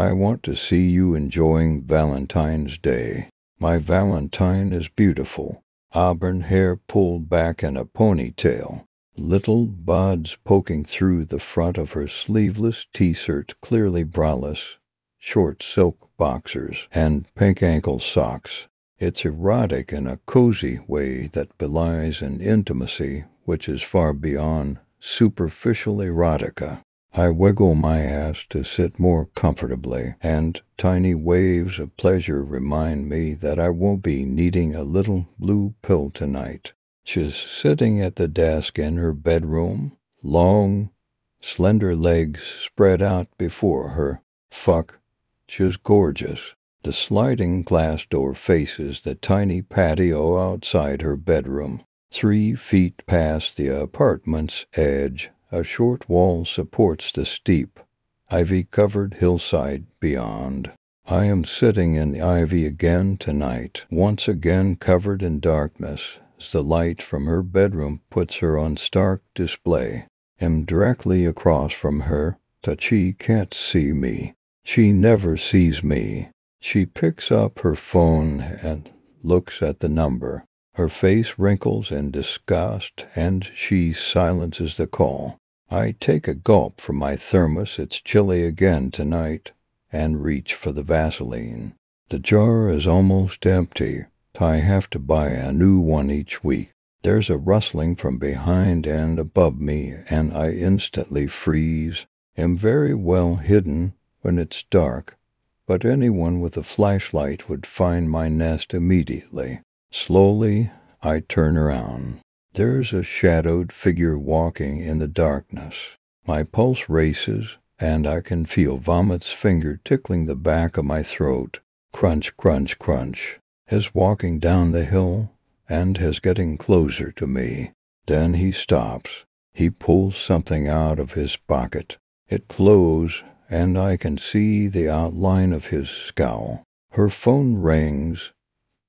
I want to see you enjoying Valentine's Day. My Valentine is beautiful. Auburn hair pulled back in a ponytail. Little buds poking through the front of her sleeveless t-shirt, clearly braless, short silk boxers, and pink ankle socks. It's erotic in a cozy way that belies an intimacy which is far beyond superficial erotica. I wiggle my ass to sit more comfortably, and tiny waves of pleasure remind me that I won't be needing a little blue pill tonight. She's sitting at the desk in her bedroom, long, slender legs spread out before her. Fuck, she's gorgeous. The sliding glass door faces the tiny patio outside her bedroom. Three feet past the apartment's edge, a short wall supports the steep, ivy covered hillside beyond. I am sitting in the ivy again tonight, once again covered in darkness, as the light from her bedroom puts her on stark display. Am directly across from her, but she can't see me. She never sees me. She picks up her phone and looks at the number. Her face wrinkles in disgust, and she silences the call. I take a gulp from my thermos, it's chilly again tonight, and reach for the Vaseline. The jar is almost empty. I have to buy a new one each week. There's a rustling from behind and above me, and I instantly freeze. Am very well hidden when it's dark, but anyone with a flashlight would find my nest immediately. Slowly, I turn around. There's a shadowed figure walking in the darkness. My pulse races, and I can feel Vomit's finger tickling the back of my throat. Crunch, crunch, crunch. Is walking down the hill and is getting closer to me. Then he stops. He pulls something out of his pocket. It glows, and I can see the outline of his scowl. Her phone rings,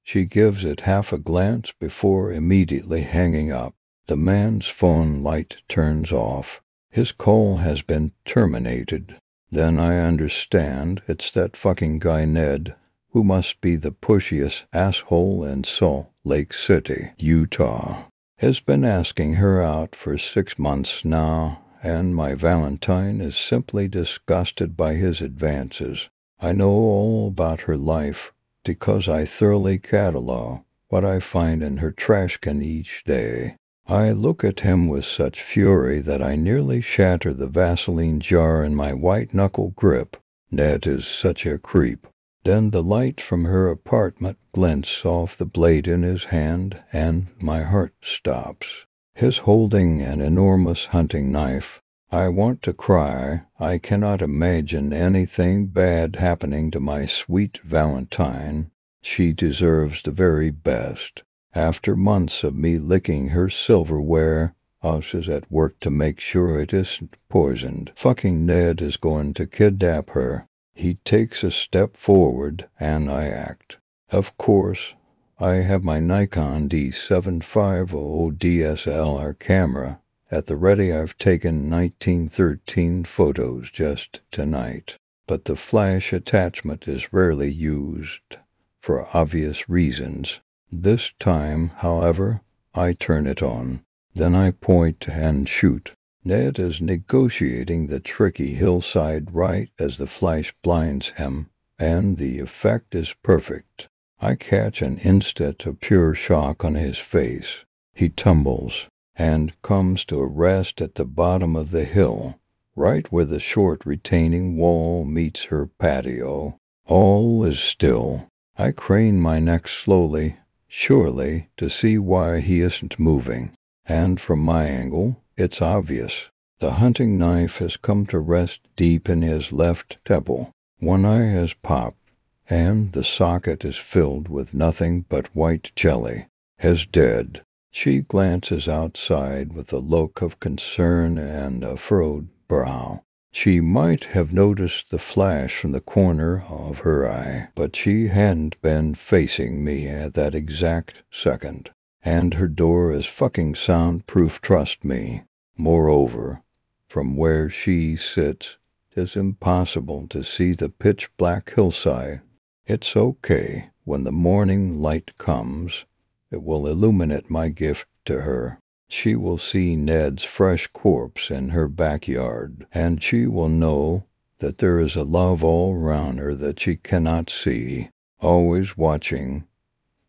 she gives it half a glance before immediately hanging up. The man's phone light turns off. His call has been terminated. Then I understand it's that fucking guy Ned, who must be the pushiest asshole in Salt Lake City, Utah. Has been asking her out for six months now, and my Valentine is simply disgusted by his advances. I know all about her life, because I thoroughly catalog what I find in her trash can each day. I look at him with such fury that I nearly shatter the Vaseline jar in my white knuckle grip. Ned is such a creep. Then the light from her apartment glints off the blade in his hand, and my heart stops. His holding an enormous hunting knife. I want to cry. I cannot imagine anything bad happening to my sweet Valentine. She deserves the very best. After months of me licking her silverware, Us is at work to make sure it isn't poisoned. Fucking Ned is going to kidnap her. He takes a step forward, and I act. Of course, I have my Nikon D750 DSLR camera at the ready, I've taken 1913 photos just tonight, but the flash attachment is rarely used for obvious reasons. This time, however, I turn it on. Then I point and shoot. Ned is negotiating the tricky hillside right as the flash blinds him, and the effect is perfect. I catch an instant of pure shock on his face. He tumbles, and comes to a rest at the bottom of the hill, right where the short retaining wall meets her patio. All is still. I crane my neck slowly, surely, to see why he isn't moving, and from my angle, it's obvious. The hunting knife has come to rest deep in his left temple. One eye has popped, and the socket is filled with nothing but white jelly. Has dead. She glances outside with a look of concern and a furrowed brow. She might have noticed the flash from the corner of her eye, but she hadn't been facing me at that exact second. And her door is fucking soundproof, trust me. Moreover, from where she sits, 'tis impossible to see the pitch black hillside. It's okay. When the morning light comes, it will illuminate my gift to her. She will see Ned's fresh corpse in her backyard, and she will know that there is a love all round her that she cannot see, always watching.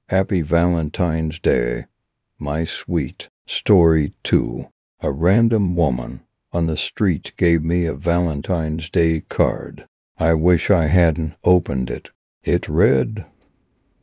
Happy Valentine's Day, my sweet. Story 2 A random woman on the street gave me a Valentine's Day card. I wish I hadn't opened it. It read,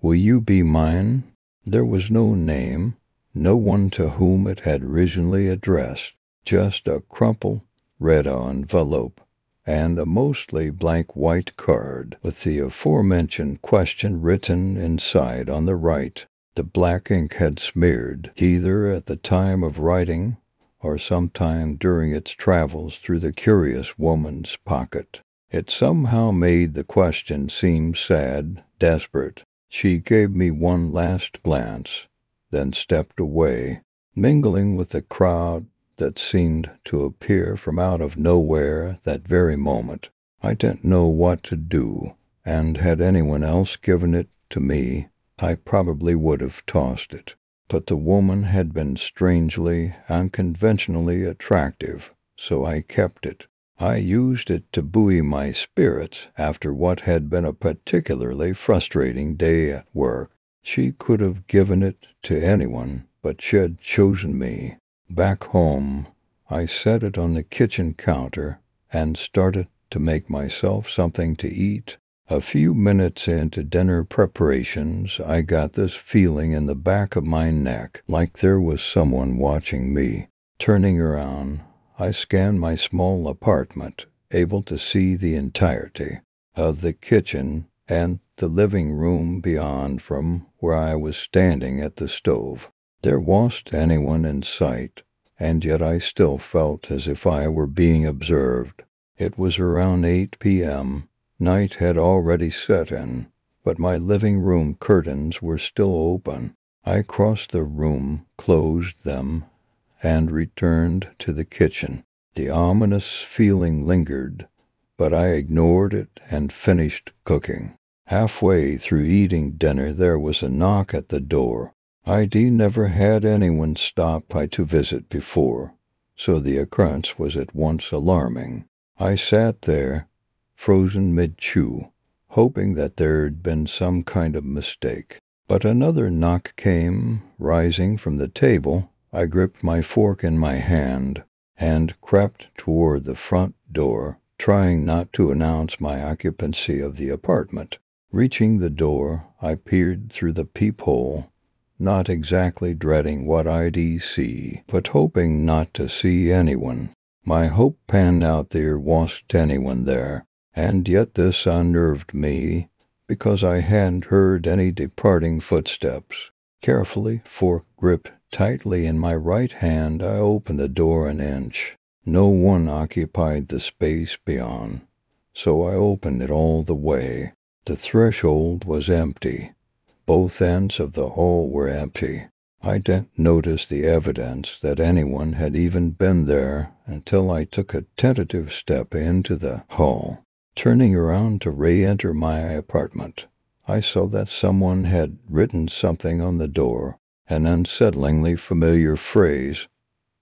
Will you be mine? There was no name, no one to whom it had originally addressed, just a crumpled red envelope and a mostly blank white card with the aforementioned question written inside on the right. The black ink had smeared, either at the time of writing or sometime during its travels through the curious woman's pocket. It somehow made the question seem sad, desperate. She gave me one last glance, then stepped away, mingling with the crowd that seemed to appear from out of nowhere that very moment. I didn't know what to do, and had anyone else given it to me, I probably would have tossed it. But the woman had been strangely, unconventionally attractive, so I kept it. I used it to buoy my spirits after what had been a particularly frustrating day at work. She could have given it to anyone, but she had chosen me. Back home, I set it on the kitchen counter and started to make myself something to eat. A few minutes into dinner preparations, I got this feeling in the back of my neck like there was someone watching me. Turning around, I scanned my small apartment, able to see the entirety of the kitchen and the living room beyond from where I was standing at the stove. There wasn't anyone in sight, and yet I still felt as if I were being observed. It was around 8 p.m. Night had already set in, but my living room curtains were still open. I crossed the room, closed them, and returned to the kitchen. The ominous feeling lingered, but I ignored it and finished cooking. Halfway through eating dinner, there was a knock at the door. ID never had anyone stop by to visit before, so the occurrence was at once alarming. I sat there, frozen mid-chew, hoping that there'd been some kind of mistake. But another knock came, rising from the table, I gripped my fork in my hand and crept toward the front door, trying not to announce my occupancy of the apartment. Reaching the door, I peered through the peephole, not exactly dreading what I'd see, but hoping not to see anyone. My hope panned out there wasn't anyone there, and yet this unnerved me because I hadn't heard any departing footsteps. Carefully, fork gripped Tightly in my right hand, I opened the door an inch. No one occupied the space beyond, so I opened it all the way. The threshold was empty. Both ends of the hall were empty. I didn't notice the evidence that anyone had even been there until I took a tentative step into the hall. Turning around to re enter my apartment, I saw that someone had written something on the door an unsettlingly familiar phrase,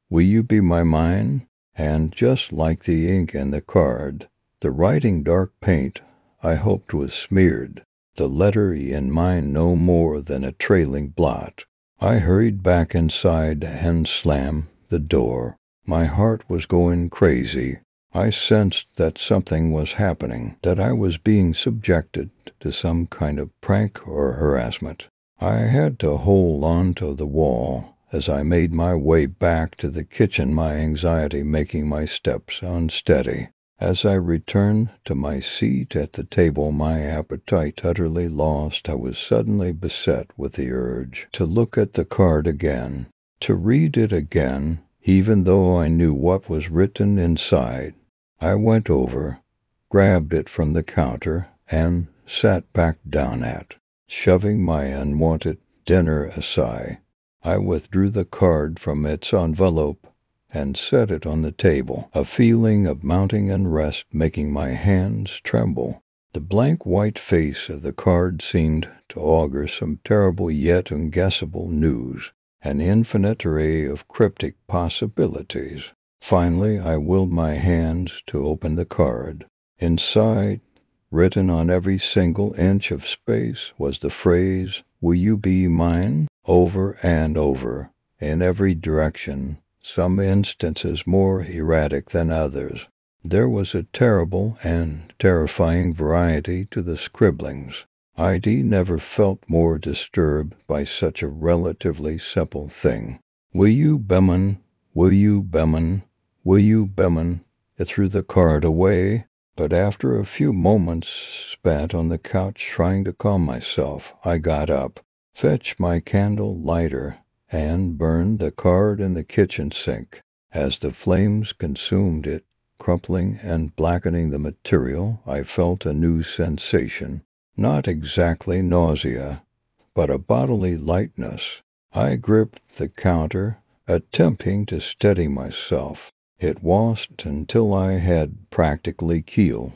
Will you be my mine? And just like the ink in the card, the writing dark paint I hoped was smeared, the letter in mine no more than a trailing blot. I hurried back inside and slammed the door. My heart was going crazy. I sensed that something was happening, that I was being subjected to some kind of prank or harassment. I had to hold on to the wall as I made my way back to the kitchen, my anxiety making my steps unsteady. As I returned to my seat at the table, my appetite utterly lost, I was suddenly beset with the urge to look at the card again, to read it again, even though I knew what was written inside. I went over, grabbed it from the counter, and sat back down at. Shoving my unwanted dinner aside, I withdrew the card from its envelope and set it on the table, a feeling of mounting unrest making my hands tremble. The blank white face of the card seemed to augur some terrible yet unguessable news, an infinite array of cryptic possibilities. Finally, I willed my hands to open the card. Inside, written on every single inch of space, was the phrase, Will you be mine? over and over, in every direction, some instances more erratic than others. There was a terrible and terrifying variety to the scribblings. ID never felt more disturbed by such a relatively simple thing. Will you, Beman? Will you, Beman? Will you, Beman? It threw the card away, but after a few moments spent on the couch trying to calm myself, I got up, fetched my candle lighter, and burned the card in the kitchen sink. As the flames consumed it, crumpling and blackening the material, I felt a new sensation. Not exactly nausea, but a bodily lightness. I gripped the counter, attempting to steady myself. It wasn't until I had practically keel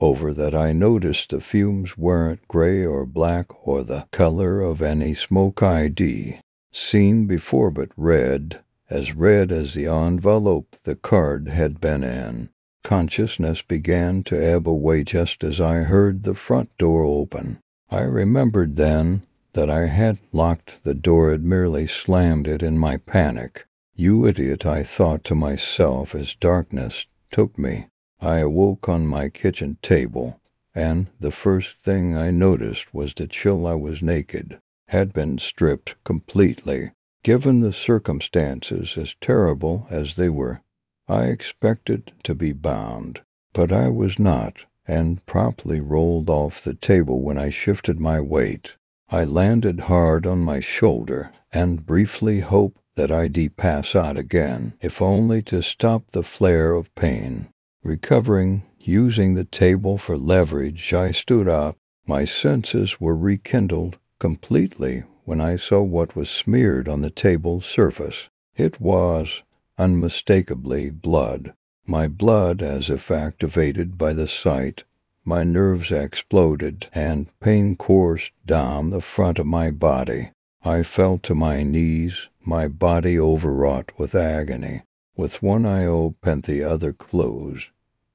over that I noticed the fumes weren't gray or black or the color of any smoke ID. Seen before but red, as red as the envelope the card had been in. Consciousness began to ebb away just as I heard the front door open. I remembered then that I had locked the door and merely slammed it in my panic. You idiot, I thought to myself as darkness took me. I awoke on my kitchen table, and the first thing I noticed was chill I was naked, had been stripped completely. Given the circumstances as terrible as they were, I expected to be bound, but I was not, and promptly rolled off the table when I shifted my weight. I landed hard on my shoulder and briefly hoped that I'd pass out again, if only to stop the flare of pain. Recovering, using the table for leverage, I stood up. My senses were rekindled completely when I saw what was smeared on the table's surface. It was, unmistakably, blood. My blood, as if activated by the sight, my nerves exploded, and pain coursed down the front of my body. I fell to my knees, my body overwrought with agony. With one eye open, the other closed,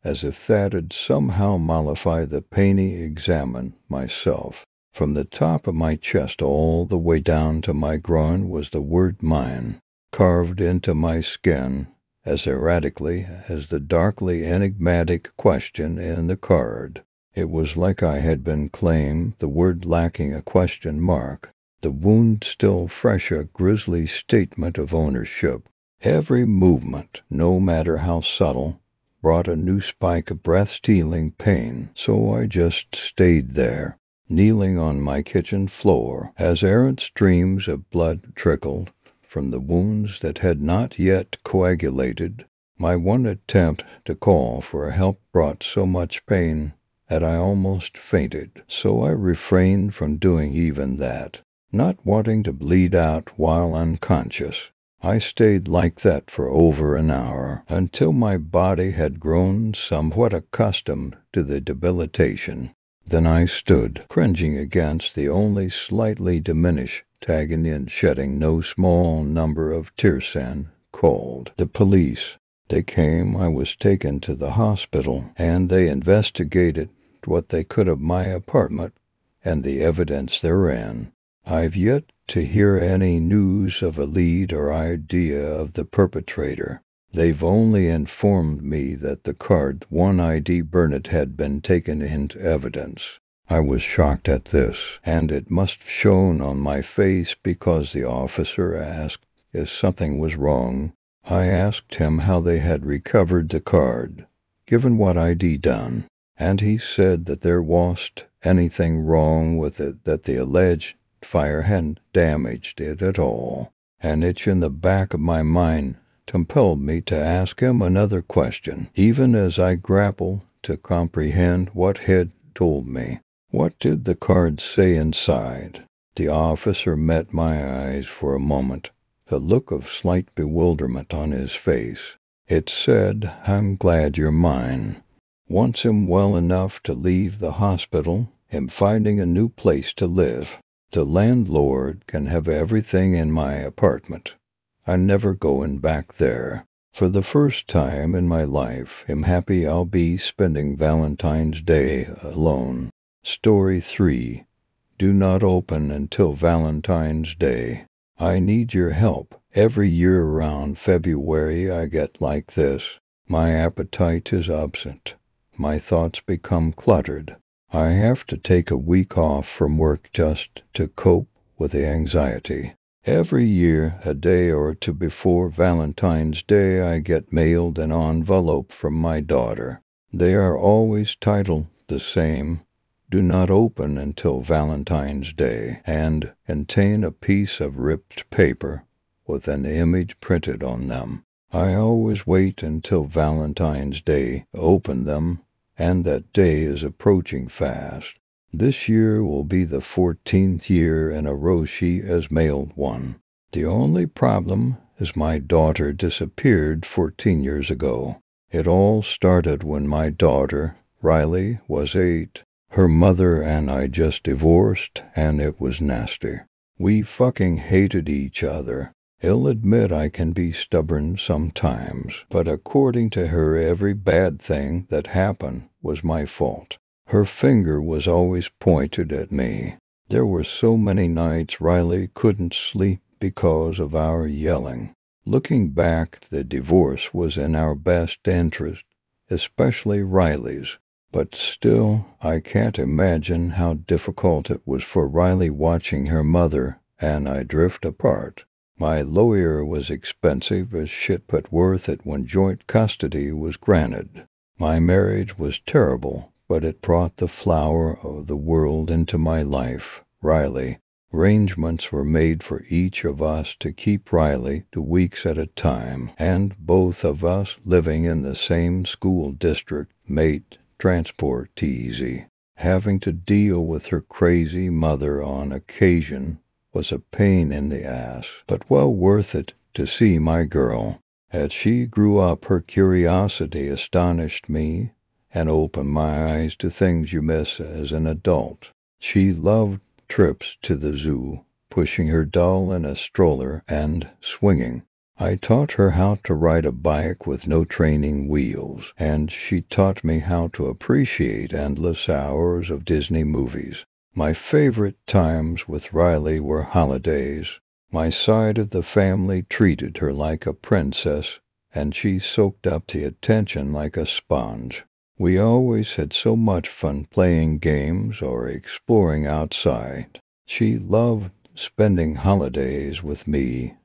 as if that had somehow mollified the painy examine myself. From the top of my chest all the way down to my groin was the word mine, carved into my skin as erratically as the darkly enigmatic question in the card. It was like I had been claimed, the word lacking a question mark, the wound still fresh a grisly statement of ownership. Every movement, no matter how subtle, brought a new spike of breath-stealing pain, so I just stayed there, kneeling on my kitchen floor as errant streams of blood trickled from the wounds that had not yet coagulated. My one attempt to call for help brought so much pain that I almost fainted, so I refrained from doing even that not wanting to bleed out while unconscious. I stayed like that for over an hour until my body had grown somewhat accustomed to the debilitation. Then I stood, cringing against the only slightly diminished agony and shedding no small number of tirsan, called the police. They came, I was taken to the hospital, and they investigated what they could of my apartment and the evidence therein. I've yet to hear any news of a lead or idea of the perpetrator. They've only informed me that the card 1ID Burnett had been taken into evidence. I was shocked at this, and it must have shown on my face because the officer asked if something was wrong. I asked him how they had recovered the card, given what I'd done, and he said that there wasn't anything wrong with it, that the alleged fire hadn't damaged it at all. An itch in the back of my mind compelled me to ask him another question, even as I grappled to comprehend what had told me. What did the card say inside? The officer met my eyes for a moment, a look of slight bewilderment on his face. It said, I'm glad you're mine. Wants him well enough to leave the hospital, him finding a new place to live. The landlord can have everything in my apartment. I'm never going back there. For the first time in my life, I'm happy I'll be spending Valentine's Day alone. Story 3 Do not open until Valentine's Day. I need your help. Every year around February, I get like this. My appetite is absent my thoughts become cluttered. I have to take a week off from work just to cope with the anxiety. Every year, a day or two before Valentine's Day, I get mailed an envelope from my daughter. They are always titled the same do not open until Valentine's Day, and contain a piece of ripped paper with an image printed on them. I always wait until Valentine's Day open them and that day is approaching fast. This year will be the fourteenth year in a row she has mailed one. The only problem is my daughter disappeared fourteen years ago. It all started when my daughter, Riley, was eight. Her mother and I just divorced, and it was nasty. We fucking hated each other. He'll admit I can be stubborn sometimes, but according to her, every bad thing that happened was my fault. Her finger was always pointed at me. There were so many nights Riley couldn't sleep because of our yelling. Looking back, the divorce was in our best interest, especially Riley's. But still, I can't imagine how difficult it was for Riley watching her mother and I drift apart. My lawyer was expensive as shit, but worth it when joint custody was granted. My marriage was terrible, but it brought the flower of the world into my life, Riley. Arrangements were made for each of us to keep Riley to weeks at a time, and both of us living in the same school district made transport easy. Having to deal with her crazy mother on occasion was a pain in the ass, but well worth it to see my girl. As she grew up, her curiosity astonished me and opened my eyes to things you miss as an adult. She loved trips to the zoo, pushing her doll in a stroller and swinging. I taught her how to ride a bike with no training wheels, and she taught me how to appreciate endless hours of Disney movies. My favorite times with Riley were holidays. My side of the family treated her like a princess, and she soaked up the attention like a sponge. We always had so much fun playing games or exploring outside. She loved spending holidays with me,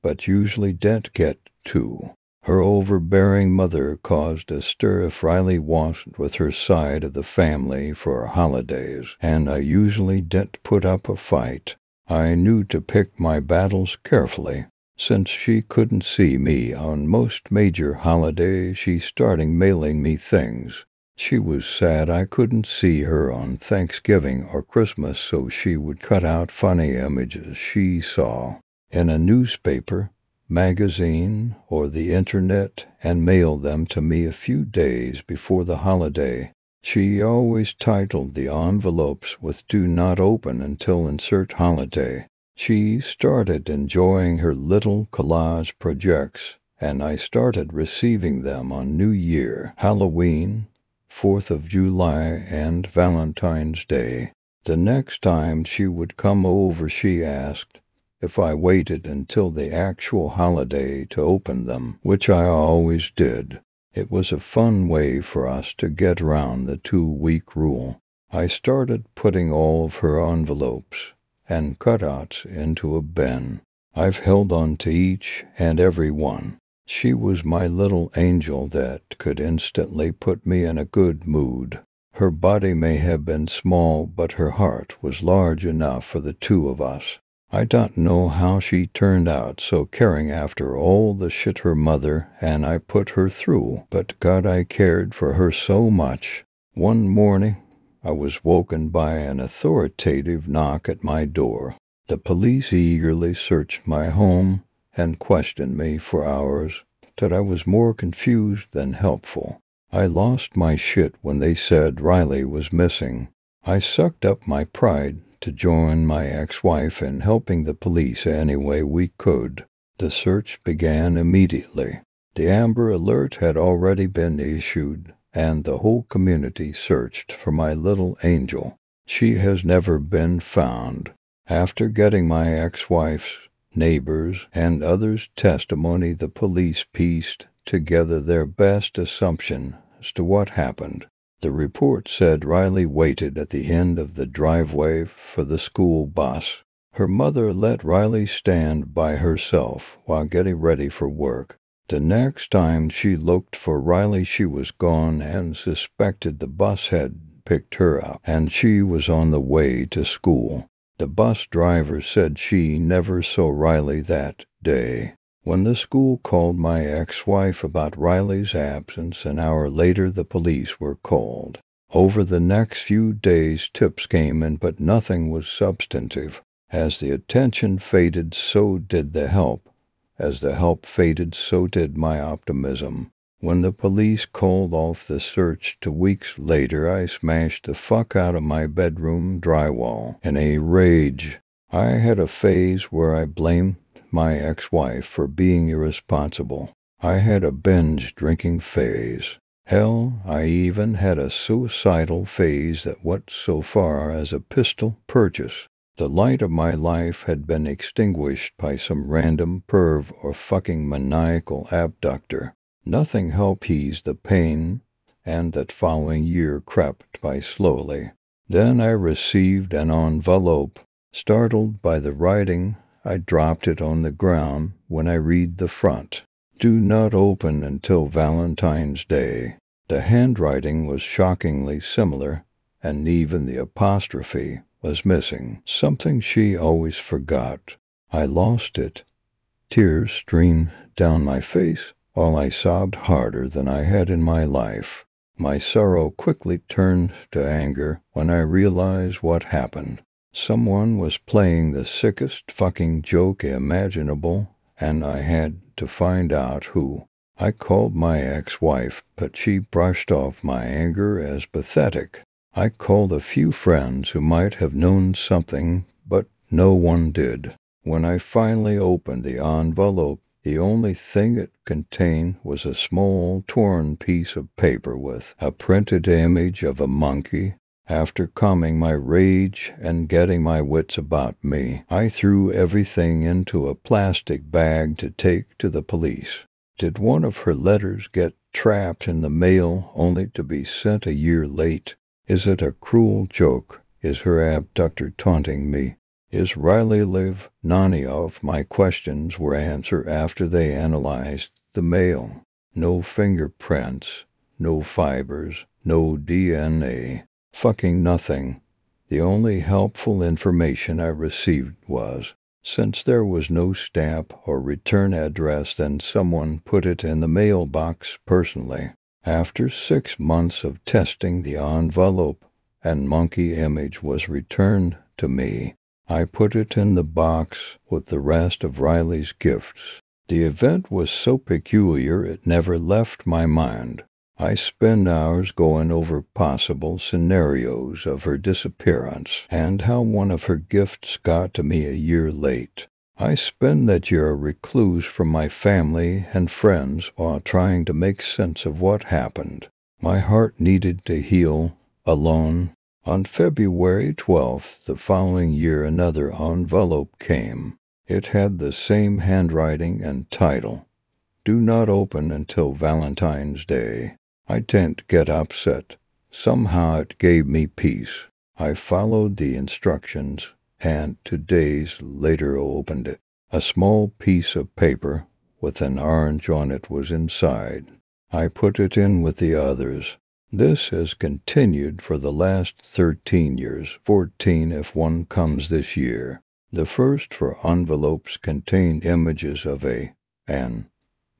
but usually didn't get to. Her overbearing mother caused a stir if Riley wasn't with her side of the family for holidays, and I usually didn't put up a fight. I knew to pick my battles carefully. Since she couldn't see me on most major holidays, she started mailing me things. She was sad I couldn't see her on Thanksgiving or Christmas, so she would cut out funny images she saw. In a newspaper, magazine, or the internet and mail them to me a few days before the holiday. She always titled the envelopes with Do Not Open until Insert Holiday. She started enjoying her little collage projects, and I started receiving them on New Year, Halloween, Fourth of July, and Valentine's Day. The next time she would come over, she asked, if I waited until the actual holiday to open them, which I always did. It was a fun way for us to get around the two week rule. I started putting all of her envelopes and cutouts into a bin. I've held on to each and every one. She was my little angel that could instantly put me in a good mood. Her body may have been small, but her heart was large enough for the two of us. I don't know how she turned out so caring after all the shit her mother and I put her through, but God, I cared for her so much. One morning, I was woken by an authoritative knock at my door. The police eagerly searched my home and questioned me for hours that I was more confused than helpful. I lost my shit when they said Riley was missing. I sucked up my pride to join my ex-wife in helping the police any way we could. The search began immediately. The Amber Alert had already been issued, and the whole community searched for my little angel. She has never been found. After getting my ex-wife's, neighbors, and others' testimony, the police pieced together their best assumption as to what happened. The report said Riley waited at the end of the driveway for the school bus. Her mother let Riley stand by herself while getting ready for work. The next time she looked for Riley, she was gone and suspected the bus had picked her up and she was on the way to school. The bus driver said she never saw Riley that day. When the school called my ex-wife about Riley's absence, an hour later the police were called. Over the next few days tips came in, but nothing was substantive. As the attention faded, so did the help. As the help faded, so did my optimism. When the police called off the search two weeks later, I smashed the fuck out of my bedroom drywall in a rage. I had a phase where I blamed my ex-wife for being irresponsible. I had a binge drinking phase. Hell, I even had a suicidal phase that went so far as a pistol purchase. The light of my life had been extinguished by some random perv or fucking maniacal abductor. Nothing helped ease the pain, and that following year crept by slowly. Then I received an envelope. Startled by the writing, I dropped it on the ground when I read the front. Do not open until Valentine's Day. The handwriting was shockingly similar, and even the apostrophe was missing, something she always forgot. I lost it. Tears streamed down my face while I sobbed harder than I had in my life. My sorrow quickly turned to anger when I realized what happened. Someone was playing the sickest fucking joke imaginable, and I had to find out who. I called my ex-wife, but she brushed off my anger as pathetic. I called a few friends who might have known something, but no one did. When I finally opened the envelope the only thing it contained was a small torn piece of paper with a printed image of a monkey. After calming my rage and getting my wits about me, I threw everything into a plastic bag to take to the police. Did one of her letters get trapped in the mail only to be sent a year late? Is it a cruel joke? Is her abductor taunting me? Is Riley live? None of my questions were answered after they analyzed the mail. No fingerprints, no fibers, no DNA, fucking nothing. The only helpful information I received was, since there was no stamp or return address, then someone put it in the mailbox personally. After six months of testing, the envelope and monkey image was returned to me. I put it in the box with the rest of Riley's gifts. The event was so peculiar it never left my mind. I spend hours going over possible scenarios of her disappearance and how one of her gifts got to me a year late. I spend that year a recluse from my family and friends while trying to make sense of what happened. My heart needed to heal, alone, on February 12th, the following year, another envelope came. It had the same handwriting and title Do not open until Valentine's Day. I didn't get upset. Somehow it gave me peace. I followed the instructions and two days later opened it. A small piece of paper with an orange on it was inside. I put it in with the others. This has continued for the last 13 years, 14 if one comes this year. The first for envelopes contained images of a an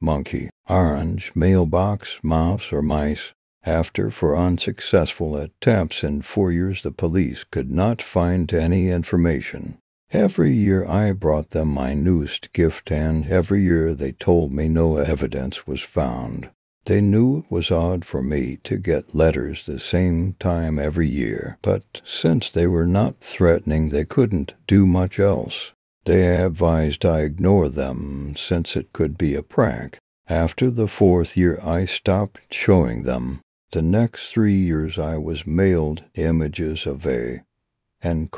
monkey, orange, mailbox, mouse, or mice. After, for unsuccessful attempts in four years, the police could not find any information. Every year I brought them my newest gift, and every year they told me no evidence was found. They knew it was odd for me to get letters the same time every year, but since they were not threatening, they couldn't do much else. They advised I ignore them since it could be a prank. After the fourth year, I stopped showing them. The next three years, I was mailed images of a and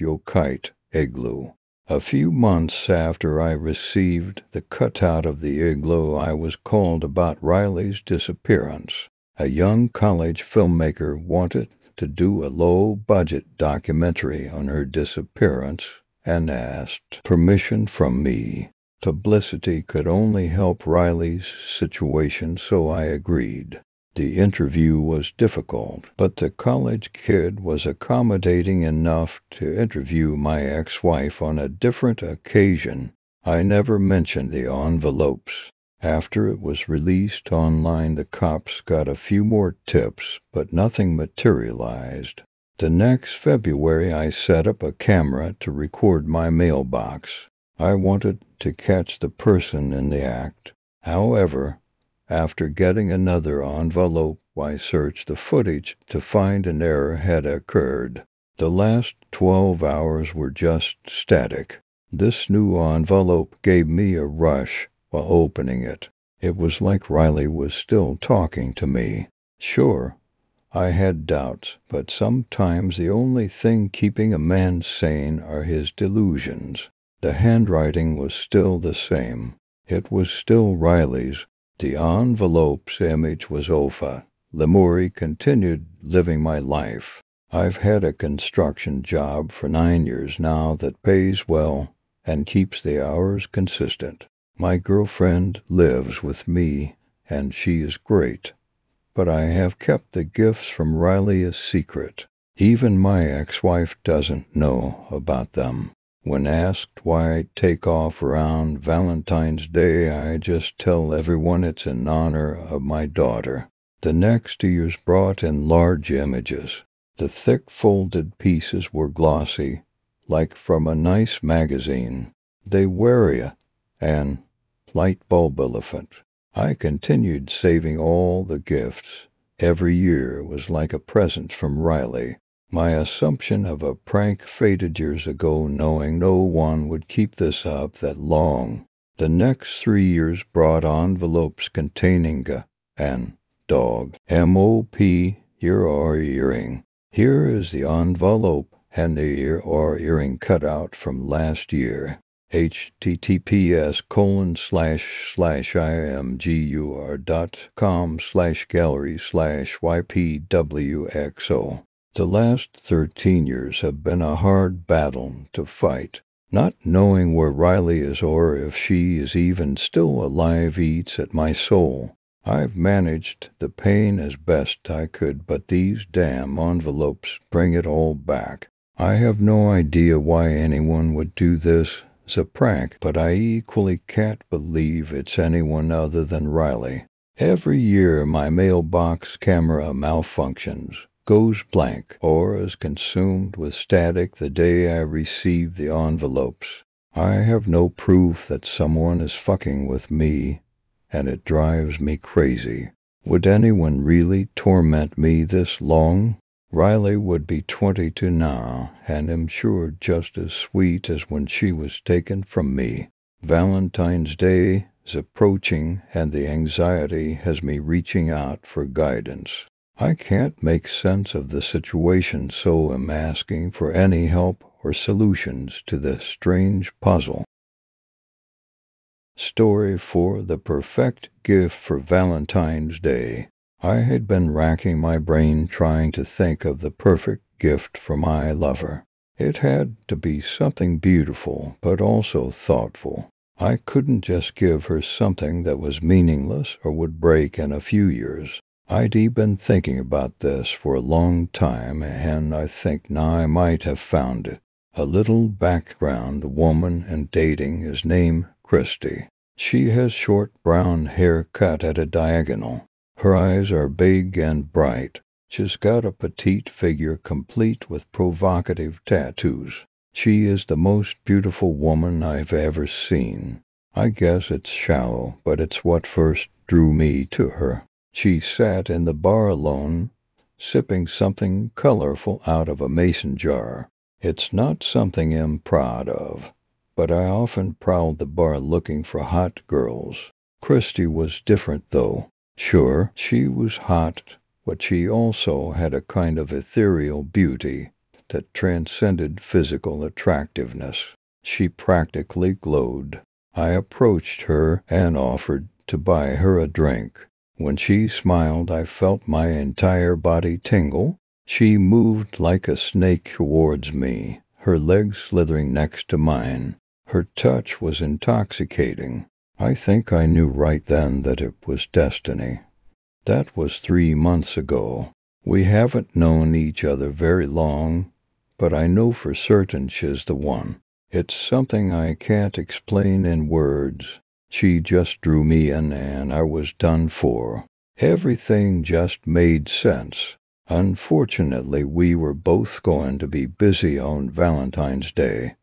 Yokaite igloo. A few months after I received the cutout of the igloo, I was called about Riley's disappearance. A young college filmmaker wanted to do a low budget documentary on her disappearance and asked permission from me. Publicity could only help Riley's situation, so I agreed. The interview was difficult, but the college kid was accommodating enough to interview my ex wife on a different occasion. I never mentioned the envelopes. After it was released online, the cops got a few more tips, but nothing materialized. The next February, I set up a camera to record my mailbox. I wanted to catch the person in the act. However, after getting another envelope, I searched the footage to find an error had occurred. The last 12 hours were just static. This new envelope gave me a rush while opening it. It was like Riley was still talking to me. Sure, I had doubts, but sometimes the only thing keeping a man sane are his delusions. The handwriting was still the same. It was still Riley's, the envelope's image was Ofa. Lemuri continued living my life. I've had a construction job for nine years now that pays well and keeps the hours consistent. My girlfriend lives with me, and she is great. But I have kept the gifts from Riley a secret. Even my ex wife doesn't know about them. When asked why I take off around Valentine's Day, I just tell everyone it's in honor of my daughter. The next years brought in large images. The thick folded pieces were glossy, like from a nice magazine. They were you, and light bulb elephant. I continued saving all the gifts. Every year was like a present from Riley. My assumption of a prank faded years ago, knowing no one would keep this up that long. The next three years brought envelopes containing a, an dog, M-O-P, ear or earring. Here is the envelope and the ear or earring cutout from last year. https colon slash slash imgur dot com slash gallery slash ypwxo. The last 13 years have been a hard battle to fight. Not knowing where Riley is or if she is even still alive eats at my soul. I've managed the pain as best I could, but these damn envelopes bring it all back. I have no idea why anyone would do this It's a prank, but I equally can't believe it's anyone other than Riley. Every year my mailbox camera malfunctions goes blank or is consumed with static the day I receive the envelopes. I have no proof that someone is fucking with me, and it drives me crazy. Would anyone really torment me this long? Riley would be 22 now, and am sure just as sweet as when she was taken from me. Valentine's Day is approaching, and the anxiety has me reaching out for guidance. I can't make sense of the situation, so am asking for any help or solutions to this strange puzzle. Story for the perfect gift for Valentine's Day. I had been racking my brain trying to think of the perfect gift for my lover. It had to be something beautiful, but also thoughtful. I couldn't just give her something that was meaningless or would break in a few years. I'd been thinking about this for a long time, and I think now I might have found it. A little background woman and dating is named Christie. She has short brown hair cut at a diagonal. Her eyes are big and bright. She's got a petite figure complete with provocative tattoos. She is the most beautiful woman I've ever seen. I guess it's shallow, but it's what first drew me to her. She sat in the bar alone, sipping something colorful out of a mason jar. It's not something I'm proud of, but I often prowled the bar looking for hot girls. Christy was different, though. Sure, she was hot, but she also had a kind of ethereal beauty that transcended physical attractiveness. She practically glowed. I approached her and offered to buy her a drink. When she smiled, I felt my entire body tingle. She moved like a snake towards me, her legs slithering next to mine. Her touch was intoxicating. I think I knew right then that it was destiny. That was three months ago. We haven't known each other very long, but I know for certain she's the one. It's something I can't explain in words. She just drew me in and I was done for. Everything just made sense. Unfortunately, we were both going to be busy on Valentine's Day,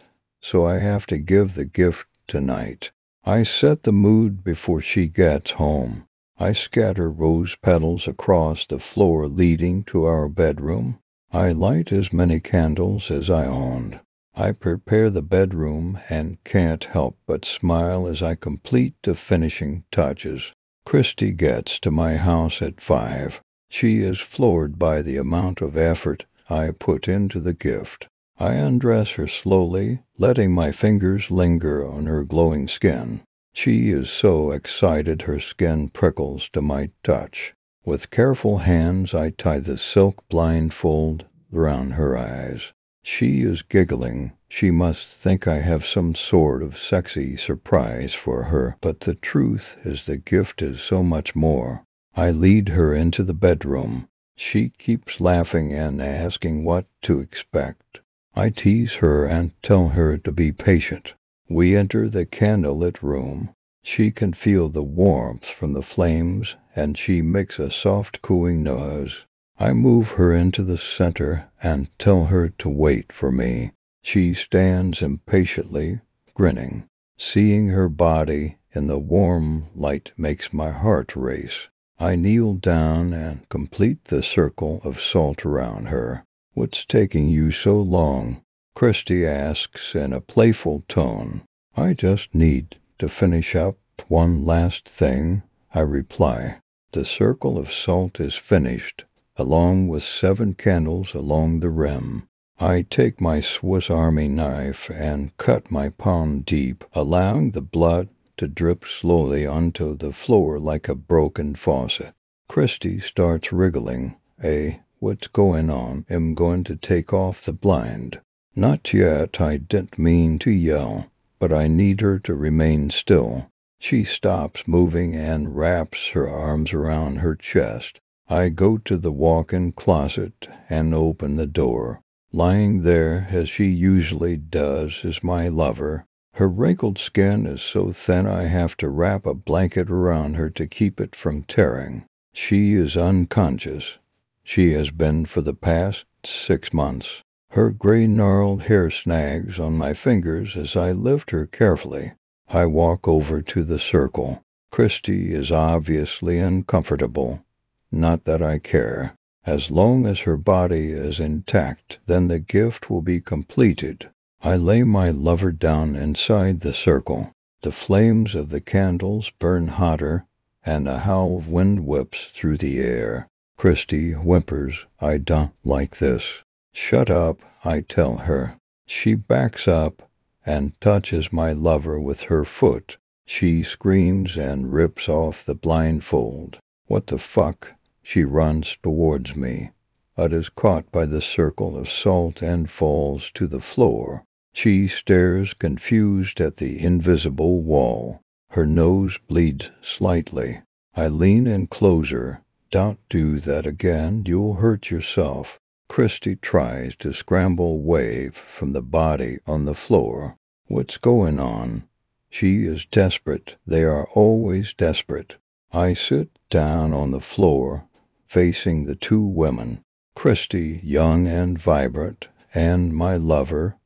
so I have to give the gift tonight. I set the mood before she gets home. I scatter rose petals across the floor leading to our bedroom. I light as many candles as I owned. I prepare the bedroom and can't help but smile as I complete the finishing touches. Christy gets to my house at five. She is floored by the amount of effort I put into the gift. I undress her slowly, letting my fingers linger on her glowing skin. She is so excited her skin prickles to my touch. With careful hands, I tie the silk blindfold around her eyes. She is giggling. She must think I have some sort of sexy surprise for her, but the truth is the gift is so much more. I lead her into the bedroom. She keeps laughing and asking what to expect. I tease her and tell her to be patient. We enter the candlelit room. She can feel the warmth from the flames, and she makes a soft cooing noise. I move her into the center and tell her to wait for me. She stands impatiently, grinning. Seeing her body in the warm light makes my heart race. I kneel down and complete the circle of salt around her. What's taking you so long? Christy asks in a playful tone. I just need to finish up one last thing, I reply. The circle of salt is finished, along with seven candles along the rim. I take my Swiss Army knife and cut my palm deep, allowing the blood to drip slowly onto the floor like a broken faucet. Christy starts wriggling. A, what's going on? I'm going to take off the blind. Not yet, I didn't mean to yell, but I need her to remain still. She stops moving and wraps her arms around her chest. I go to the walk in closet and open the door. Lying there, as she usually does, is my lover. Her wrinkled skin is so thin I have to wrap a blanket around her to keep it from tearing. She is unconscious. She has been for the past six months. Her gray gnarled hair snags on my fingers as I lift her carefully. I walk over to the circle. Christy is obviously uncomfortable. Not that I care. As long as her body is intact, then the gift will be completed. I lay my lover down inside the circle. The flames of the candles burn hotter, and a howl of wind whips through the air. Christy whimpers, I don't like this. Shut up, I tell her. She backs up and touches my lover with her foot. She screams and rips off the blindfold. What the fuck? She runs towards me, but is caught by the circle of salt and falls to the floor. She stares confused at the invisible wall. Her nose bleeds slightly. I lean in closer. Don't do that again. You'll hurt yourself. Christy tries to scramble away from the body on the floor. What's going on? She is desperate. They are always desperate. I sit down on the floor, facing the two women, Christy, young and vibrant, and my lover,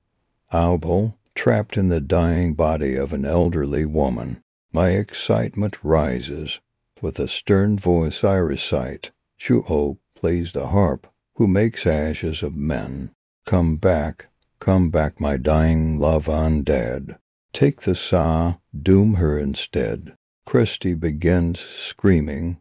Albel, trapped in the dying body of an elderly woman. My excitement rises. With a stern voice I recite, Chu-O plays the harp, who makes ashes of men. Come back, come back, my dying love undead. Take the saw, doom her instead. Christy begins screaming.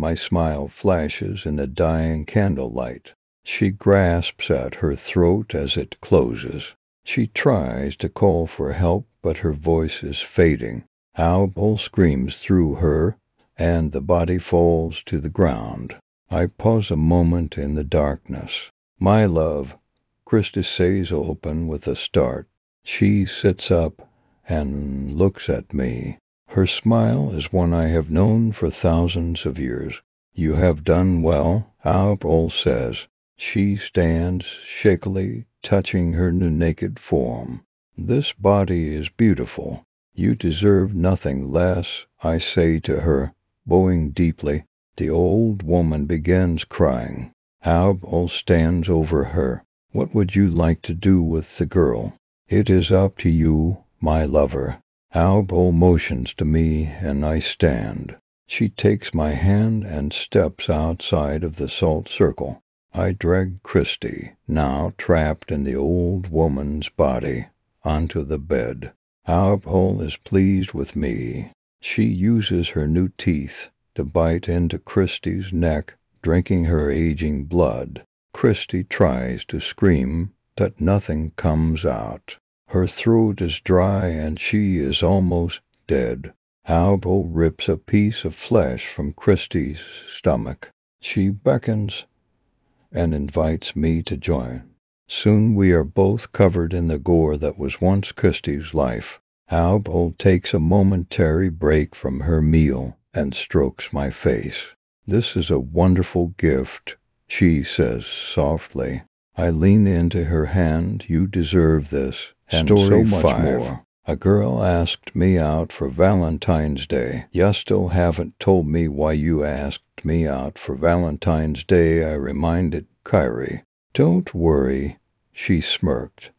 My smile flashes in the dying candlelight. She grasps at her throat as it closes. She tries to call for help, but her voice is fading. Albel screams through her, and the body falls to the ground. I pause a moment in the darkness. My love, Christy says open with a start. She sits up and looks at me. Her smile is one I have known for thousands of years. You have done well, Albel says. She stands shakily, touching her new naked form. This body is beautiful. You deserve nothing less, I say to her, bowing deeply. The old woman begins crying. Albel stands over her. What would you like to do with the girl? It is up to you, my lover. Albel motions to me, and I stand. She takes my hand and steps outside of the salt circle. I drag Christy, now trapped in the old woman's body, onto the bed. Albel is pleased with me. She uses her new teeth to bite into Christy's neck, drinking her aging blood. Christy tries to scream, but nothing comes out. Her throat is dry and she is almost dead. Albel rips a piece of flesh from Christy's stomach. She beckons and invites me to join. Soon we are both covered in the gore that was once Christy's life. Albel takes a momentary break from her meal and strokes my face. This is a wonderful gift, she says softly. I lean into her hand. You deserve this, and Story so much five. more. A girl asked me out for Valentine's Day. You still haven't told me why you asked me out for Valentine's Day, I reminded Kyrie. Don't worry, she smirked.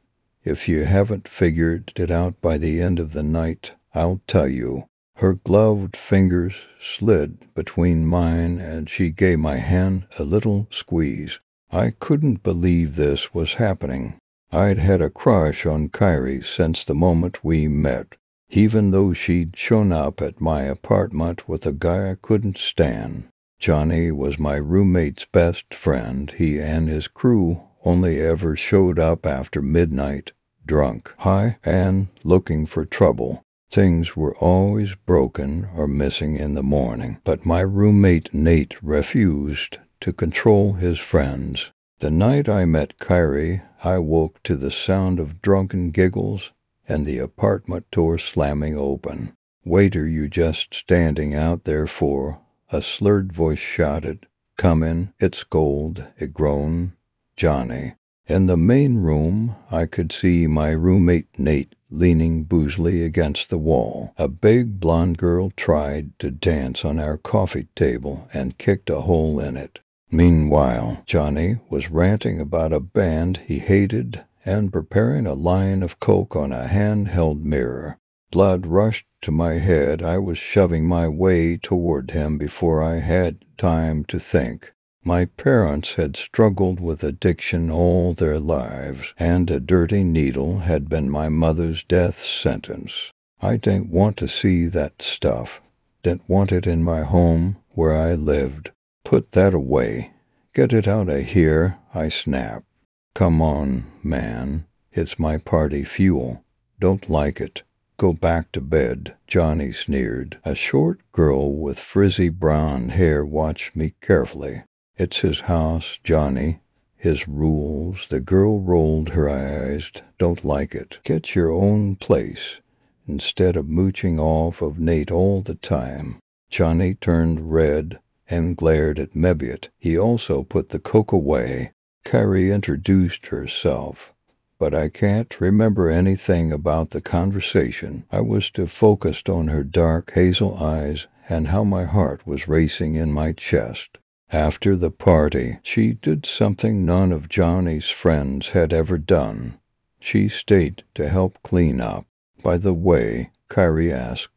If you haven't figured it out by the end of the night, I'll tell you. Her gloved fingers slid between mine and she gave my hand a little squeeze. I couldn't believe this was happening. I'd had a crush on Kyrie since the moment we met, even though she'd shown up at my apartment with a guy I couldn't stand. Johnny was my roommate's best friend. He and his crew only ever showed up after midnight, drunk, high, and looking for trouble. Things were always broken or missing in the morning, but my roommate Nate refused to control his friends. The night I met Kyrie, I woke to the sound of drunken giggles and the apartment door slamming open. Waiter, you just standing out there for? A slurred voice shouted. Come in, it's gold, a groan, Johnny. In the main room, I could see my roommate Nate leaning boozily against the wall. A big blonde girl tried to dance on our coffee table and kicked a hole in it. Meanwhile, Johnny was ranting about a band he hated and preparing a line of coke on a handheld mirror. Blood rushed to my head. I was shoving my way toward him before I had time to think. My parents had struggled with addiction all their lives, and a dirty needle had been my mother's death sentence. I didn't want to see that stuff, didn't want it in my home where I lived. Put that away. Get it out of here, I snapped. Come on, man. It's my party fuel. Don't like it. Go back to bed, Johnny sneered. A short girl with frizzy brown hair watched me carefully. It's his house, Johnny. His rules. The girl rolled her eyes. Don't like it. Get your own place instead of mooching off of Nate all the time. Johnny turned red and glared at Mebiot. He also put the coke away. Kyrie introduced herself, but I can't remember anything about the conversation. I was too focused on her dark hazel eyes and how my heart was racing in my chest. After the party, she did something none of Johnny's friends had ever done. She stayed to help clean up. By the way, Kyrie asked,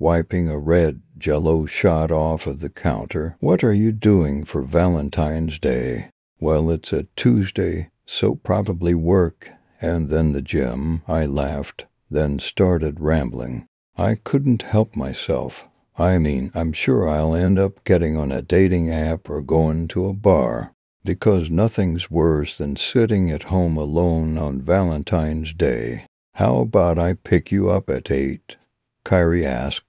wiping a red jello shot off of the counter, what are you doing for Valentine's Day? Well, it's a Tuesday, so probably work, and then the gym. I laughed, then started rambling. I couldn't help myself. I mean, I'm sure I'll end up getting on a dating app or going to a bar, because nothing's worse than sitting at home alone on Valentine's Day. How about I pick you up at eight? Kyrie asked.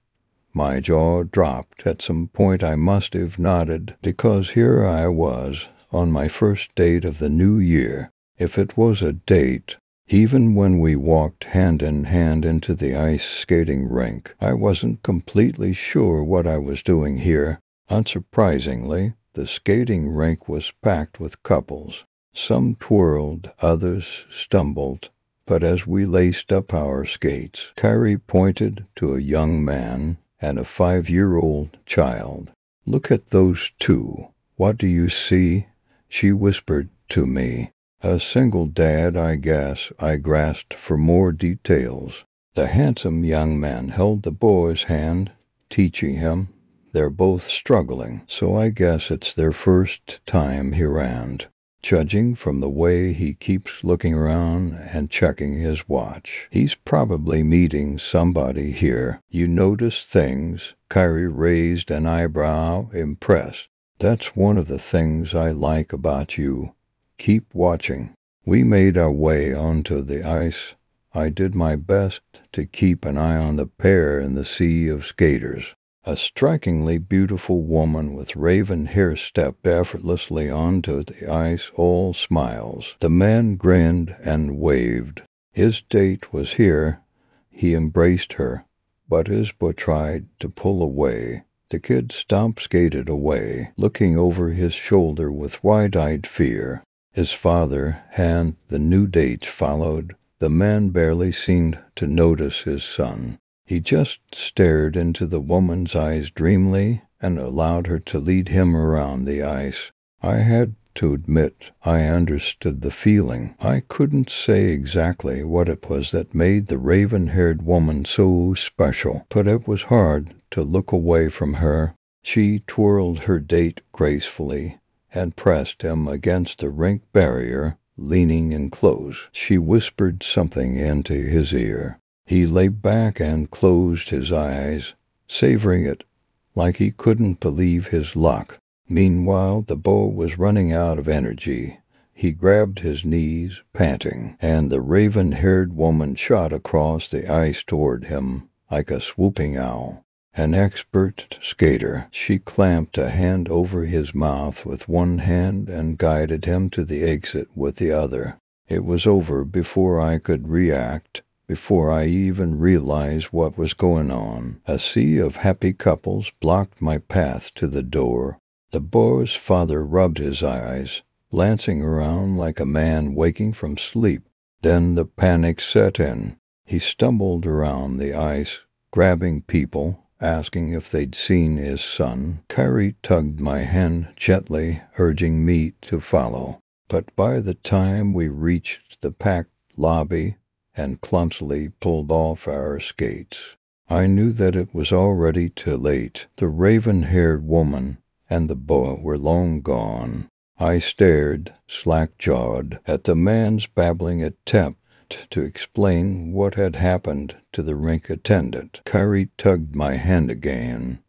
My jaw dropped. At some point I must have nodded, because here I was, on my first date of the new year. If it was a date, even when we walked hand in hand into the ice skating rink, I wasn't completely sure what I was doing here. Unsurprisingly, the skating rink was packed with couples. Some twirled, others stumbled, but as we laced up our skates, Kyrie pointed to a young man and a five year old child. Look at those two. What do you see? She whispered to me. A single dad, I guess, I grasped for more details. The handsome young man held the boy's hand, teaching him. They're both struggling, so I guess it's their first time here and judging from the way he keeps looking around and checking his watch. He's probably meeting somebody here. You notice things. Kyrie raised an eyebrow, impressed. That's one of the things I like about you. Keep watching. We made our way onto the ice. I did my best to keep an eye on the pair in the sea of skaters. A strikingly beautiful woman with raven hair stepped effortlessly onto the ice, all smiles. The man grinned and waved. His date was here. He embraced her, but Isba tried to pull away. The kid stomp skated away, looking over his shoulder with wide-eyed fear. His father and the new date followed. The man barely seemed to notice his son. He just stared into the woman's eyes dreamily and allowed her to lead him around the ice. I had to admit I understood the feeling. I couldn't say exactly what it was that made the raven haired woman so special, but it was hard to look away from her. She twirled her date gracefully, and pressed him against the rink barrier, leaning in close. She whispered something into his ear. He lay back and closed his eyes, savoring it like he couldn't believe his luck. Meanwhile, the bow was running out of energy. He grabbed his knees, panting, and the raven haired woman shot across the ice toward him like a swooping owl. An expert skater, she clamped a hand over his mouth with one hand and guided him to the exit with the other. It was over before I could react, before I even realized what was going on. A sea of happy couples blocked my path to the door. The boy's father rubbed his eyes, glancing around like a man waking from sleep. Then the panic set in. He stumbled around the ice, grabbing people, asking if they'd seen his son. Kyrie tugged my hand gently, urging me to follow. But by the time we reached the packed lobby and clumsily pulled off our skates, I knew that it was already too late. The raven haired woman and the boy were long gone. I stared, slack jawed, at the man's babbling attempt to explain what had happened to the rink attendant. Kyrie tugged my hand again.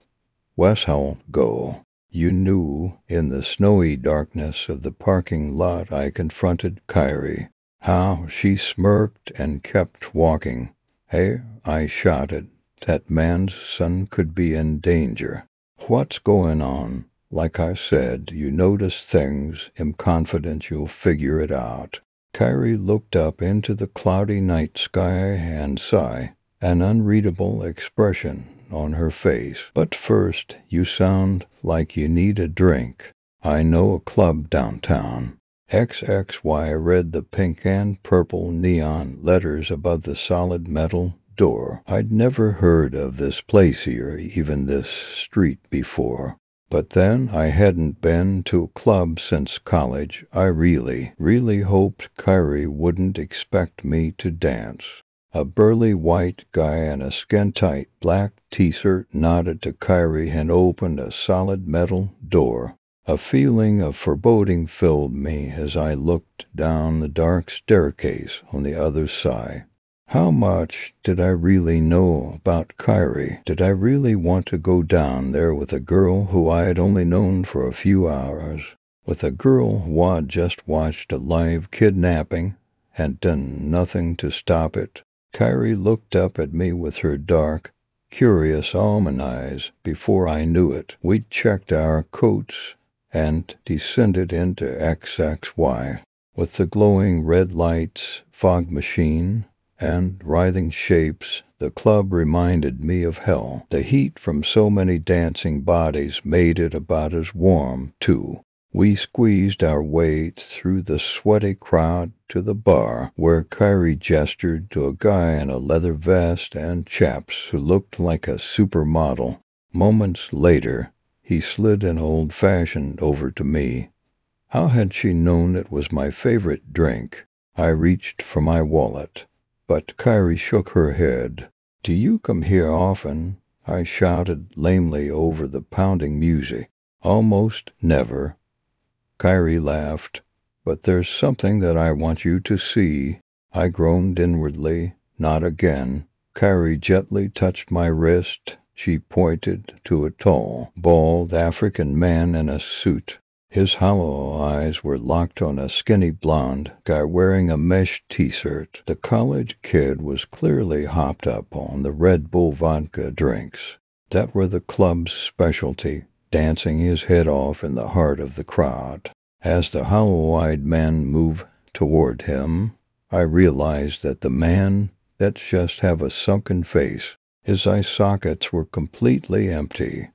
Weshall, go. You knew, in the snowy darkness of the parking lot, I confronted Kyrie. How she smirked and kept walking. Hey, I shouted. That man's son could be in danger. What's going on? Like I said, you notice things. Am confident you'll figure it out. Kyrie looked up into the cloudy night sky and saw an unreadable expression on her face. But first, you sound like you need a drink. I know a club downtown. XXY read the pink and purple neon letters above the solid metal door. I'd never heard of this place here, even this street before. But then I hadn't been to a club since college. I really, really hoped Kyrie wouldn't expect me to dance. A burly white guy in a skin-tight black t-shirt nodded to Kyrie and opened a solid metal door. A feeling of foreboding filled me as I looked down the dark staircase on the other side. How much did I really know about Kyrie? Did I really want to go down there with a girl who I had only known for a few hours? With a girl who had just watched a live kidnapping and done nothing to stop it? Kyrie looked up at me with her dark, curious almond eyes. Before I knew it, we'd checked our coats and descended into XXY. With the glowing red lights, fog machine, and writhing shapes, the club reminded me of hell. The heat from so many dancing bodies made it about as warm, too. We squeezed our way through the sweaty crowd to the bar, where Kyrie gestured to a guy in a leather vest and chaps who looked like a supermodel. Moments later, he slid an old fashioned over to me. How had she known it was my favorite drink? I reached for my wallet, but Kyrie shook her head. Do you come here often? I shouted lamely over the pounding music. Almost never. Kyrie laughed. But there's something that I want you to see. I groaned inwardly. Not again. Kyrie gently touched my wrist she pointed to a tall, bald African man in a suit. His hollow eyes were locked on a skinny blond guy wearing a mesh t-shirt. The college kid was clearly hopped up on the Red Bull vodka drinks. That were the club's specialty, dancing his head off in the heart of the crowd. As the hollow-eyed man moved toward him, I realized that the man that just have a sunken face his eye sockets were completely empty,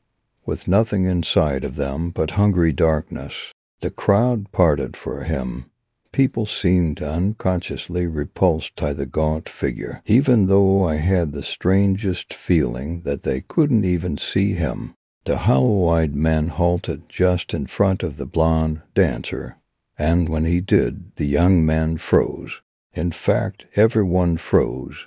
with nothing inside of them but hungry darkness. The crowd parted for him. People seemed unconsciously repulsed by the gaunt figure, even though I had the strangest feeling that they couldn't even see him. The hollow-eyed man halted just in front of the blonde dancer, and when he did, the young man froze. In fact, everyone froze,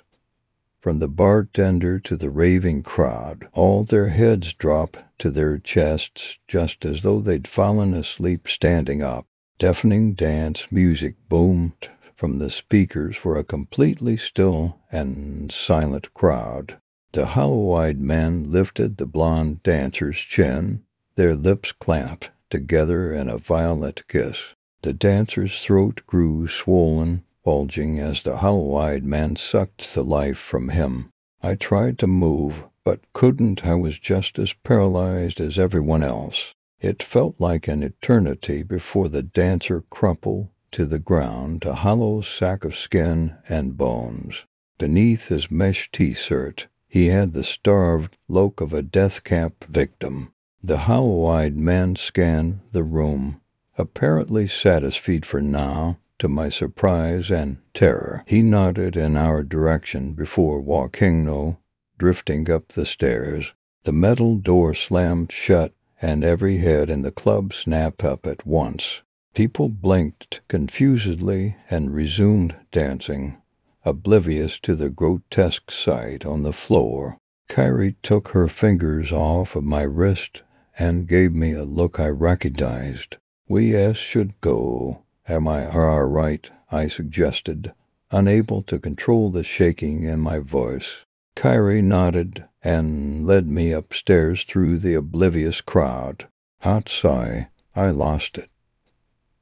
from the bartender to the raving crowd, all their heads dropped to their chests just as though they'd fallen asleep standing up. Deafening dance music boomed from the speakers for a completely still and silent crowd. The hollow-eyed man lifted the blonde dancer's chin. Their lips clamped together in a violent kiss. The dancer's throat grew swollen bulging as the hollow-eyed man sucked the life from him. I tried to move, but couldn't. I was just as paralyzed as everyone else. It felt like an eternity before the dancer crumpled to the ground, a hollow sack of skin and bones. Beneath his mesh t-shirt, he had the starved look of a death camp victim. The hollow-eyed man scanned the room, apparently satisfied for now, to my surprise and terror, he nodded in our direction before walking no, drifting up the stairs. The metal door slammed shut, and every head in the club snapped up at once. People blinked confusedly and resumed dancing, oblivious to the grotesque sight on the floor. Kyrie took her fingers off of my wrist and gave me a look I recognized. We as should go, Am I all right? I suggested, unable to control the shaking in my voice. Kyrie nodded and led me upstairs through the oblivious crowd. Outside, I lost it.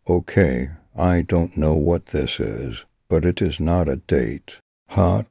Okay, I don't know what this is, but it is not a date. Hot?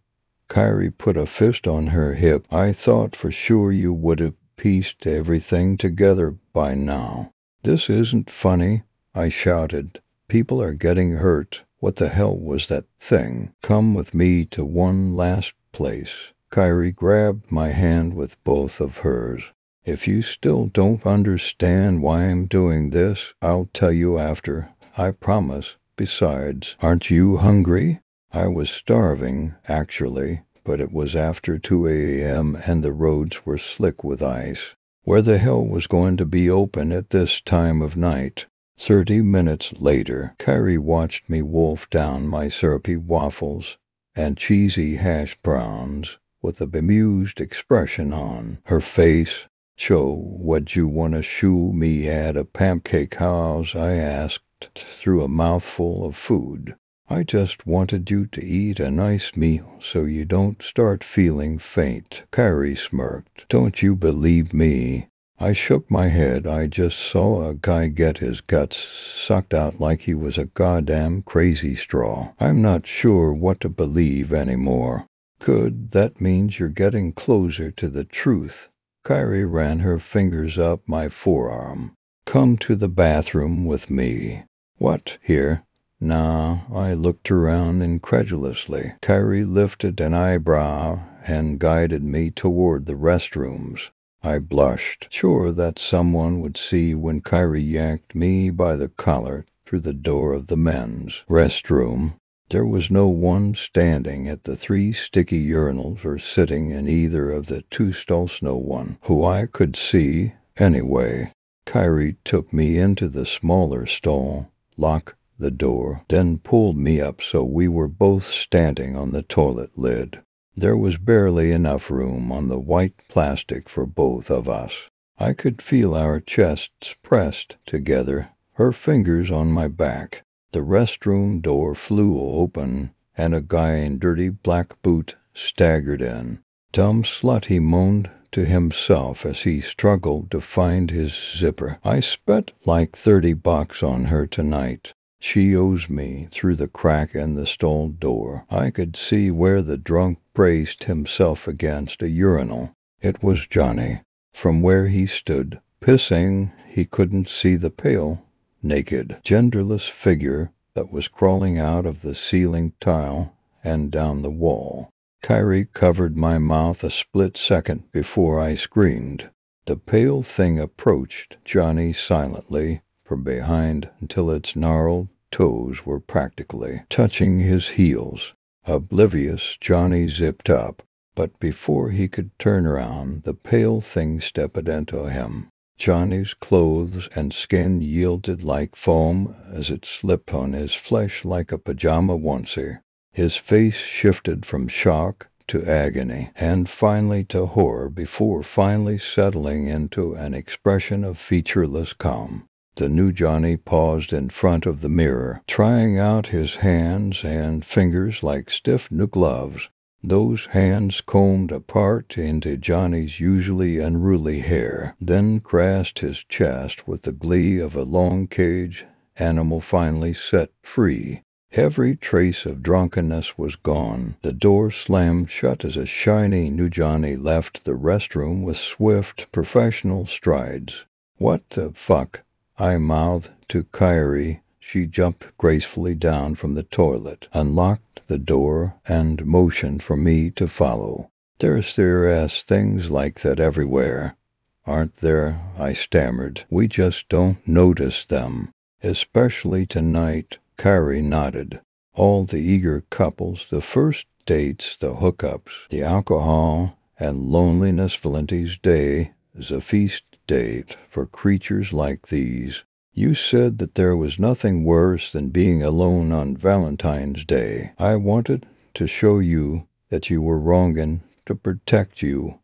Kyrie put a fist on her hip. I thought for sure you would have pieced everything together by now. This isn't funny, I shouted. People are getting hurt. What the hell was that thing? Come with me to one last place. Kyrie grabbed my hand with both of hers. If you still don't understand why I'm doing this, I'll tell you after. I promise. Besides, aren't you hungry? I was starving, actually, but it was after 2 a.m. and the roads were slick with ice. Where the hell was going to be open at this time of night? Thirty minutes later, Kyrie watched me wolf down my syrupy waffles and cheesy hash browns with a bemused expression on her face. So, what you wanna shoo me at a pancake house? I asked through a mouthful of food. I just wanted you to eat a nice meal so you don't start feeling faint. Kyrie smirked. Don't you believe me? I shook my head. I just saw a guy get his guts sucked out like he was a goddamn crazy straw. I'm not sure what to believe anymore. Good, that means you're getting closer to the truth. Kyrie ran her fingers up my forearm. Come to the bathroom with me. What, here? Nah, I looked around incredulously. Kyrie lifted an eyebrow and guided me toward the restrooms. I blushed, sure that someone would see when Kyrie yanked me by the collar through the door of the men's restroom. There was no one standing at the three sticky urinals or sitting in either of the two stalls, no one who I could see anyway. Kyrie took me into the smaller stall, locked the door, then pulled me up so we were both standing on the toilet lid. There was barely enough room on the white plastic for both of us. I could feel our chests pressed together, her fingers on my back. The restroom door flew open, and a guy in dirty black boot staggered in. Dumb slut, he moaned to himself as he struggled to find his zipper. I spent like thirty bucks on her tonight. She owes me through the crack in the stall door. I could see where the drunk braced himself against a urinal. It was Johnny. From where he stood, pissing, he couldn't see the pale, naked, genderless figure that was crawling out of the ceiling tile and down the wall. Kyrie covered my mouth a split second before I screamed. The pale thing approached Johnny silently from behind until its gnarled toes were practically touching his heels. Oblivious, Johnny zipped up, but before he could turn around, the pale thing stepped into him. Johnny's clothes and skin yielded like foam as it slipped on his flesh like a pajama onesie. His face shifted from shock to agony and finally to horror before finally settling into an expression of featureless calm. The new Johnny paused in front of the mirror, trying out his hands and fingers like stiff new gloves. Those hands combed apart into Johnny's usually unruly hair, then grasped his chest with the glee of a long cage animal finally set free. Every trace of drunkenness was gone. The door slammed shut as a shiny new Johnny left the restroom with swift, professional strides. What the fuck? I mouthed to Kyrie. She jumped gracefully down from the toilet, unlocked the door, and motioned for me to follow. There's there as things like that everywhere, aren't there? I stammered. We just don't notice them. Especially tonight, Kyrie nodded. All the eager couples, the first dates, the hookups, the alcohol, and loneliness Valentine's Day is a feast date for creatures like these. You said that there was nothing worse than being alone on Valentine's Day. I wanted to show you that you were wrong and to protect you.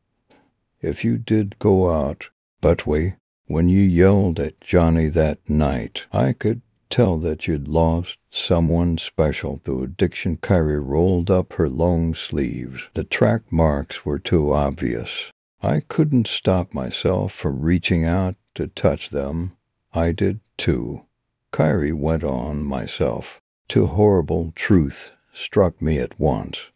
If you did go out, but we, when you yelled at Johnny that night, I could tell that you'd lost someone special. The addiction Kyrie rolled up her long sleeves. The track marks were too obvious. I couldn't stop myself from reaching out to touch them. I did too. Kyrie went on myself. Two horrible truth struck me at once.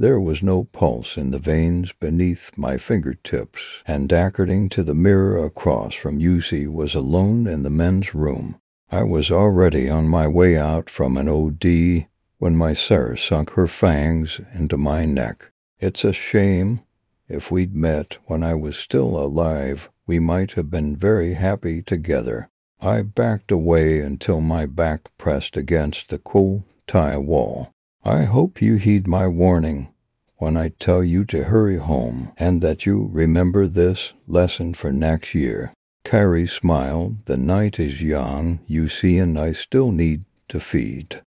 There was no pulse in the veins beneath my fingertips, and according to the mirror across from Yusi was alone in the men's room. I was already on my way out from an OD when my Sarah sunk her fangs into my neck. It's a shame if we'd met when I was still alive, we might have been very happy together. I backed away until my back pressed against the cool tie wall. I hope you heed my warning. when I tell you to hurry home and that you remember this lesson for next year. Kyrie smiled. The night is young, you see, and I still need to feed.